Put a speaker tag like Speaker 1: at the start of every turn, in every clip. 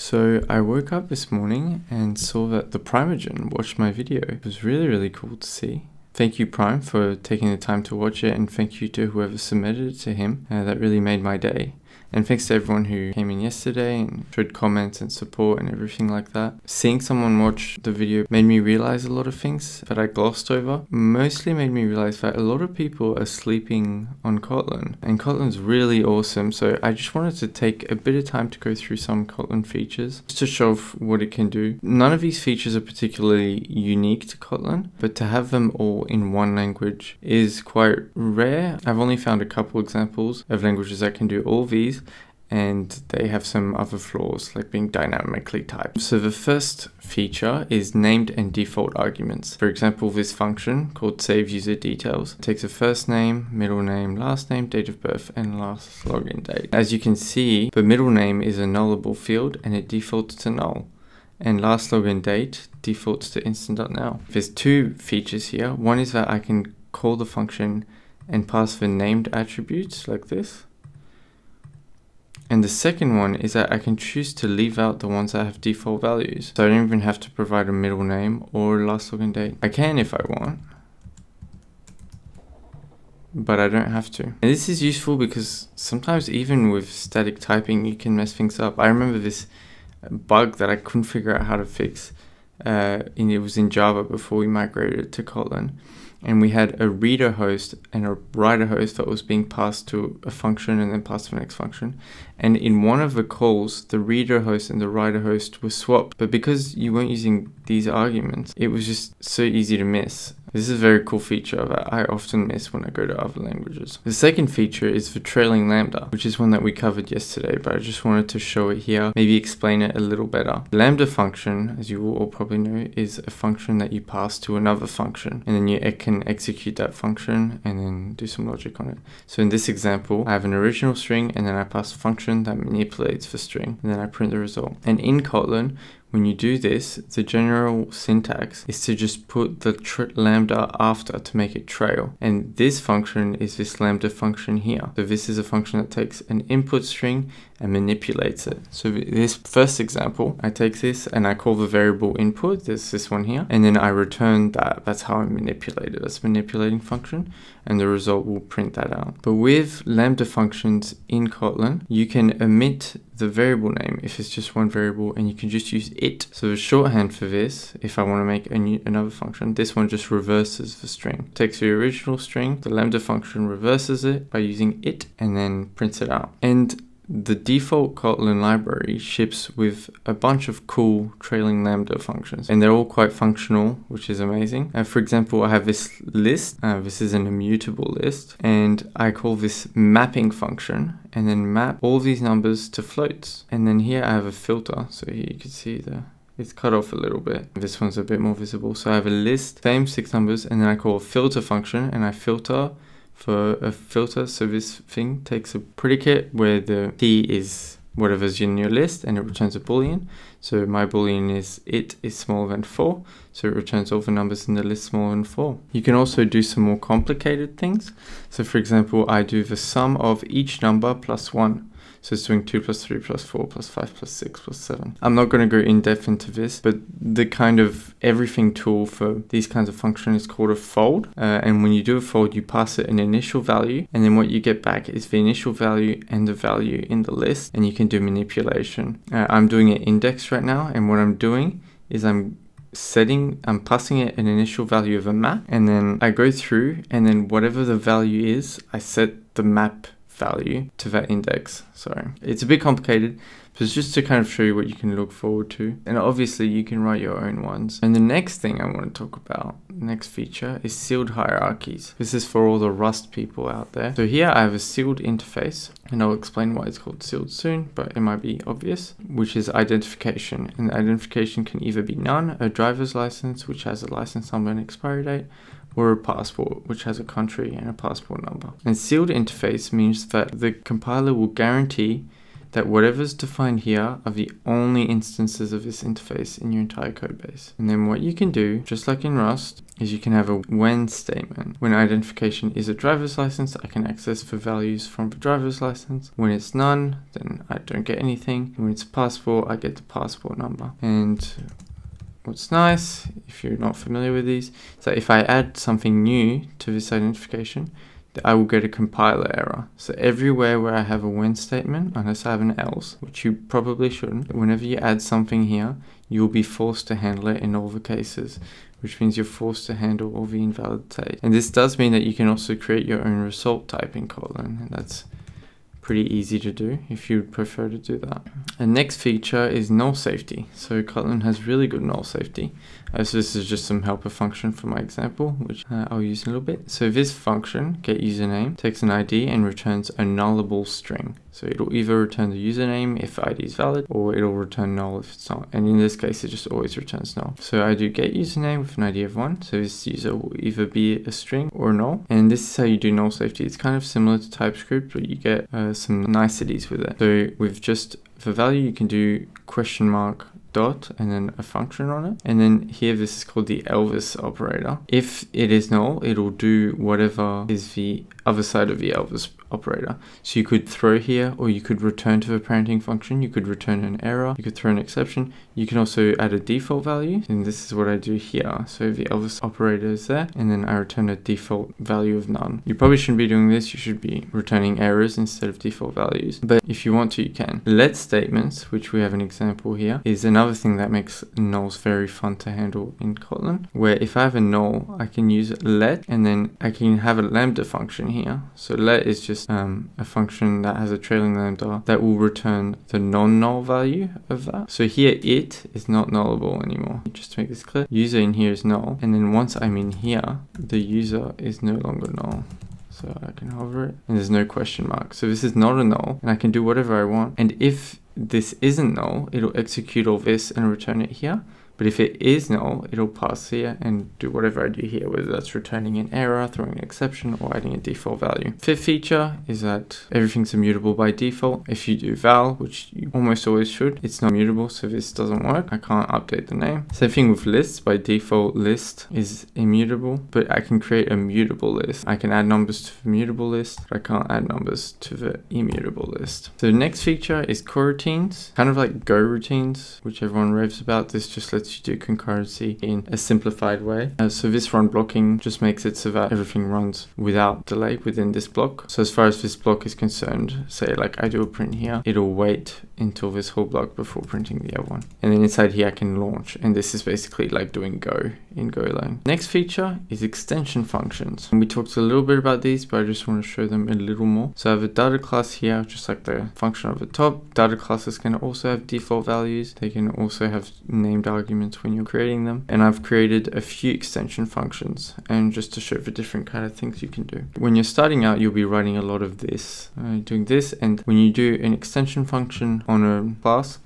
Speaker 1: So I woke up this morning and saw that the Primeagen watched my video. It was really, really cool to see. Thank you, Prime, for taking the time to watch it, and thank you to whoever submitted it to him. Uh, that really made my day. And thanks to everyone who came in yesterday and showed comments and support and everything like that. Seeing someone watch the video made me realize a lot of things that I glossed over. Mostly made me realize that a lot of people are sleeping on Kotlin. And Kotlin's really awesome. So I just wanted to take a bit of time to go through some Kotlin features just to show what it can do. None of these features are particularly unique to Kotlin, but to have them all in one language is quite rare. I've only found a couple examples of languages that can do all these and they have some other flaws like being dynamically typed. So the first feature is named and default arguments. For example, this function called save user details takes a first name, middle name, last name, date of birth, and last login date. As you can see, the middle name is a nullable field and it defaults to null. And last login date defaults to instant.now. There's two features here. One is that I can call the function and pass the named attributes like this and the second one is that I can choose to leave out the ones that have default values. So I don't even have to provide a middle name or last login date. I can if I want, but I don't have to. And this is useful because sometimes even with static typing, you can mess things up. I remember this bug that I couldn't figure out how to fix. Uh, and it was in Java before we migrated to Kotlin and we had a reader host and a writer host that was being passed to a function and then passed to the next function. And in one of the calls, the reader host and the writer host were swapped. But because you weren't using these arguments, it was just so easy to miss. This is a very cool feature that I often miss when I go to other languages. The second feature is the trailing lambda, which is one that we covered yesterday, but I just wanted to show it here, maybe explain it a little better. Lambda function, as you all probably know, is a function that you pass to another function, and then you can execute that function and then do some logic on it. So in this example, I have an original string, and then I pass a function that manipulates the string, and then I print the result. And in Kotlin, when you do this, the general syntax is to just put the lambda after to make it trail. And this function is this lambda function here. So this is a function that takes an input string and manipulates it. So this first example, I take this and I call the variable input, there's this one here, and then I return that. That's how I manipulate it. That's a manipulating function, and the result will print that out. But with lambda functions in Kotlin, you can omit the variable name if it's just one variable and you can just use it. So the shorthand for this, if I want to make new, another function, this one just reverses the string. Takes the original string, the lambda function reverses it by using it and then prints it out. And the default Kotlin library ships with a bunch of cool trailing lambda functions and they're all quite functional which is amazing uh, for example I have this list uh, this is an immutable list and I call this mapping function and then map all these numbers to floats and then here I have a filter so here you can see the it's cut off a little bit. This one's a bit more visible. So I have a list, same six numbers, and then I call a filter function and I filter for a filter. So this thing takes a predicate where the t is whatever's in your list and it returns a boolean. So my boolean is it is smaller than 4. So it returns all the numbers in the list smaller than 4. You can also do some more complicated things. So for example, I do the sum of each number plus 1. So it's doing 2 plus 3 plus 4 plus 5 plus 6 plus 7. I'm not going to go in depth into this, but the kind of everything tool for these kinds of functions is called a fold. Uh, and when you do a fold, you pass it an initial value, and then what you get back is the initial value and the value in the list, and you can do manipulation. Uh, I'm doing an index right now, and what I'm doing is I'm setting, I'm passing it an initial value of a map, and then I go through, and then whatever the value is, I set the map value to that index. So it's a bit complicated, but it's just to kind of show you what you can look forward to. And obviously you can write your own ones. And the next thing I want to talk about, next feature, is sealed hierarchies. This is for all the Rust people out there. So here I have a sealed interface, and I'll explain why it's called sealed soon, but it might be obvious, which is identification. And identification can either be none, a driver's license, which has a license number and expiry date, or a passport, which has a country and a passport number. And sealed interface means that the compiler will guarantee that whatever's defined here are the only instances of this interface in your entire code base. And then what you can do, just like in Rust, is you can have a when statement. When identification is a driver's license, I can access for values from the driver's license. When it's none, then I don't get anything. When it's passport, I get the passport number. And what's nice, if you're not familiar with these, that if I add something new to this identification, I will get a compiler error. So everywhere where I have a when statement, unless I have an else, which you probably shouldn't, whenever you add something here, you'll be forced to handle it in all the cases, which means you're forced to handle all the invalid state. And this does mean that you can also create your own result type in Kotlin, and that's pretty easy to do if you prefer to do that. The next feature is null safety. So Kotlin has really good null safety. So this is just some helper function for my example, which uh, I'll use in a little bit. So this function, get username, takes an ID and returns a nullable string. So it'll either return the username if ID is valid, or it'll return null if it's not. And in this case, it just always returns null. So I do get username with an ID of one. So this user will either be a string or null. And this is how you do null safety. It's kind of similar to TypeScript, but you get uh, some niceties with it. So with just for value, you can do question mark dot and then a function on it. And then here this is called the Elvis operator. If it is null, it'll do whatever is the other side of the Elvis operator. So you could throw here or you could return to the parenting function. You could return an error. You could throw an exception. You can also add a default value. And this is what I do here. So the Elvis operator is there and then I return a default value of none. You probably shouldn't be doing this. You should be returning errors instead of default values. But if you want to, you can. Let statements, which we have an example here, is another thing that makes nulls very fun to handle in Kotlin, where if I have a null, I can use let and then I can have a lambda function here. So let is just um, a function that has a trailing lambda that will return the non-null value of that. So here it is not nullable anymore. Just to make this clear, user in here is null. And then once I'm in here, the user is no longer null. So I can hover it and there's no question mark. So this is not a null and I can do whatever I want. And if this isn't null, it'll execute all this and return it here. But if it is null, it'll pass here and do whatever I do here, whether that's returning an error, throwing an exception, or adding a default value. Fifth feature is that everything's immutable by default. If you do val, which you almost always should, it's not mutable, so this doesn't work. I can't update the name. Same thing with lists. By default, list is immutable, but I can create a mutable list. I can add numbers to the mutable list, but I can't add numbers to the immutable list. So the next feature is coroutines, kind of like Go routines, which everyone raves about. This just lets you do concurrency in a simplified way. Uh, so this run blocking just makes it so that everything runs without delay within this block. So as far as this block is concerned, say like I do a print here, it'll wait until this whole block before printing the other one. And then inside here I can launch and this is basically like doing Go in Golang. Next feature is extension functions. And we talked a little bit about these, but I just want to show them a little more. So I have a data class here, just like the function over the top. Data classes can also have default values. They can also have named arguments when you're creating them. And I've created a few extension functions and just to show the different kind of things you can do. When you're starting out, you'll be writing a lot of this, uh, doing this. And when you do an extension function on a class,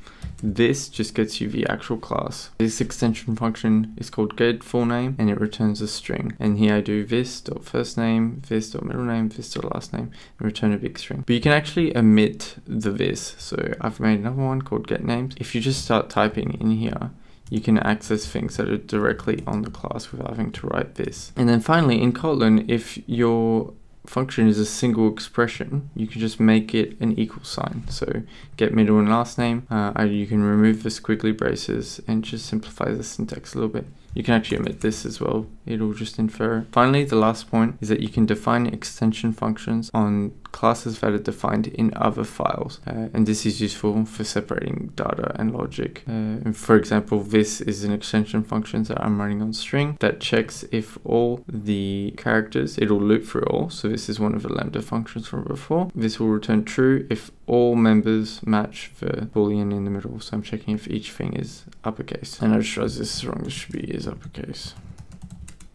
Speaker 1: this just gets you the actual class. This extension function is called get full name and it returns a string. And here I do this dot first name, this dot middle name, this dot last name, and return a big string. But you can actually omit the this. So I've made another one called get names. If you just start typing in here, you can access things that are directly on the class without having to write this. And then finally in Kotlin, if your function is a single expression, you can just make it an equal sign. So get middle and last name. Uh, you can remove the squiggly braces and just simplify the syntax a little bit. You can actually omit this as well. It'll just infer. Finally, the last point is that you can define extension functions on classes that are defined in other files. Uh, and this is useful for separating data and logic. Uh, for example, this is an extension function that I'm running on string that checks if all the characters, it'll loop through all. So this is one of the lambda functions from before. This will return true if all members match the boolean in the middle. So I'm checking if each thing is uppercase. And I just realized this is wrong. This should be is uppercase.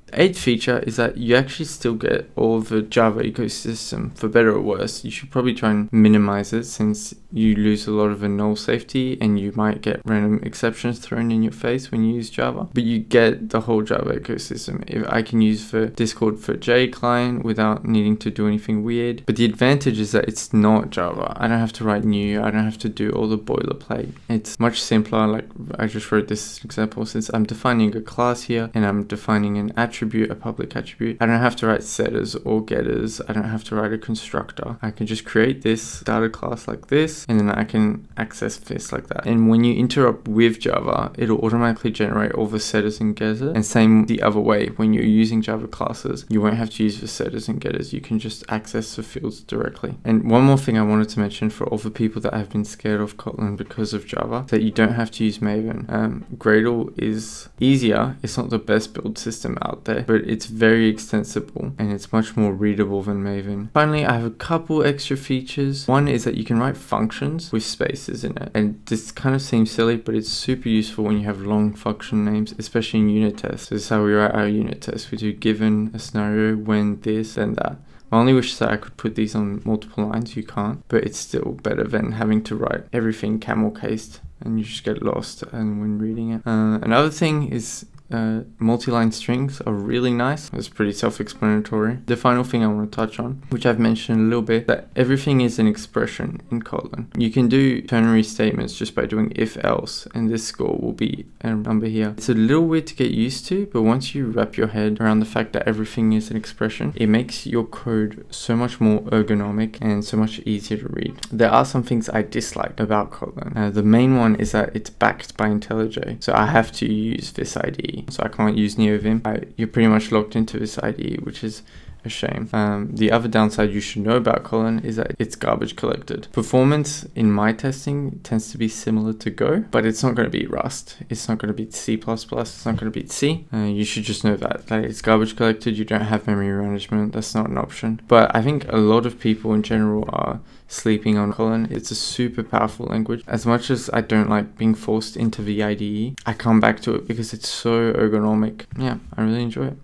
Speaker 1: The eighth feature is that you actually still get all the Java ecosystem, for better or worse. You should probably try and minimize it since you lose a lot of the null safety and you might get random exceptions thrown in your face when you use Java. But you get the whole Java ecosystem. If I can use the Discord4J client without needing to do anything weird. But the advantage is that it's not Java. I don't have to write new. I don't have to do all the boilerplate. It's much simpler. Like I just wrote this example since I'm defining a class here and I'm defining an attribute, a public attribute. I don't have to write setters or getters. I don't have to write a constructor. I can just create this data class like this and then I can access this like that. And when you interop with Java, it'll automatically generate all the setters and getters. And same the other way, when you're using Java classes, you won't have to use the setters and getters. You can just access the fields directly. And one more thing I wanted to mention for all the people that have been scared of Kotlin because of Java, that you don't have to use Maven. Um, Gradle is easier. It's not the best build system out there, but it's very extensible and it's much more readable than Maven. Finally, I have a couple extra features. One is that you can write functions with spaces in it. And this kind of seems silly, but it's super useful when you have long function names, especially in unit tests. This is how we write our unit tests. We do given a scenario, when this, then that. I only wish that I could put these on multiple lines, you can't, but it's still better than having to write everything camel cased and you just get lost and when reading it. Uh, another thing is uh, multi-line strings are really nice. It's pretty self-explanatory. The final thing I want to touch on, which I've mentioned a little bit, that everything is an expression in Kotlin. You can do ternary statements just by doing if else, and this score will be a number here. It's a little weird to get used to, but once you wrap your head around the fact that everything is an expression, it makes your code so much more ergonomic and so much easier to read. There are some things I dislike about Kotlin. Uh, the main one is that it's backed by IntelliJ, so I have to use this IDE so I can't use NeoVim. I, you're pretty much locked into this IDE, which is a shame. Um, the other downside you should know about Kotlin is that it's garbage collected. Performance in my testing tends to be similar to Go, but it's not going to beat Rust. It's not going to beat C++. It's not going to beat C. Uh, you should just know that. That it's garbage collected. You don't have memory management. That's not an option. But I think a lot of people in general are sleeping on Kotlin. It's a super powerful language. As much as I don't like being forced into the IDE, I come back to it because it's so ergonomic. Yeah, I really enjoy it.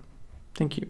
Speaker 1: Thank you.